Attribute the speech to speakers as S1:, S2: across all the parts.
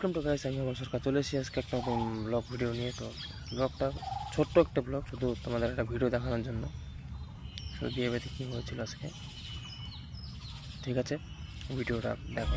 S1: Welcome to guys আমি আমার সরকার চলে এসেছি। আজকে একটা ব্লগ ভিডিও নিয়ে। তো ব্লগটা ছোট্ট একটা ব্লগ শুধু তোমাদের একটা ভিডিও দেখানোর জন্য। শুধু বিয়ে বাড়িতে কী হয়েছিল আজকে? ঠিক আছে ভিডিওটা দেখো।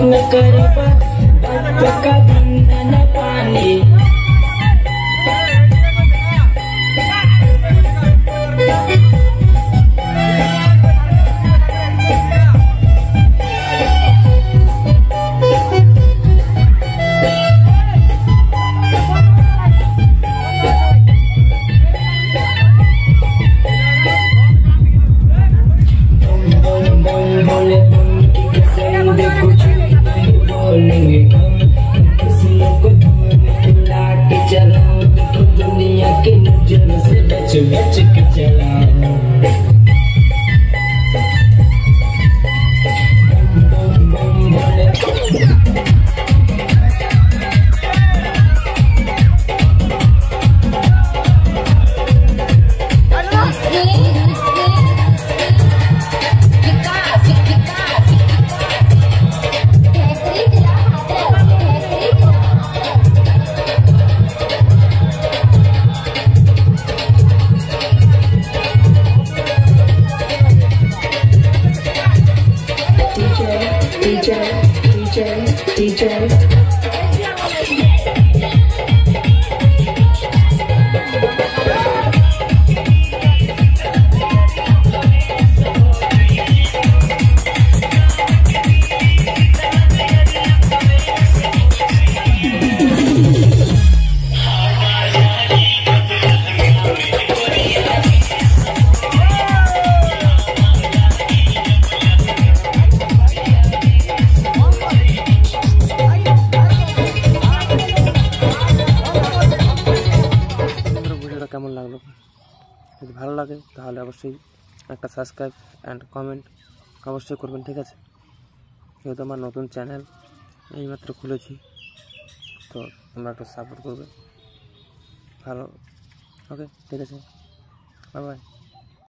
S2: न करे बात to me. DJ, DJ, DJ,
S1: যদি ভালো লাগে, তাহলে অবশ্যই একটা সাবস্ক্রাইব অ্যান্ড কমেন্ট অবশ্যই করবেন, ঠিক আছে? যেহেতু আমার নতুন চ্যানেল এইমাত্র খুলেছি, তো তোমরা একটু সাপোর্ট করবে। ভালো ওকে ঠিক আছে? Bye bye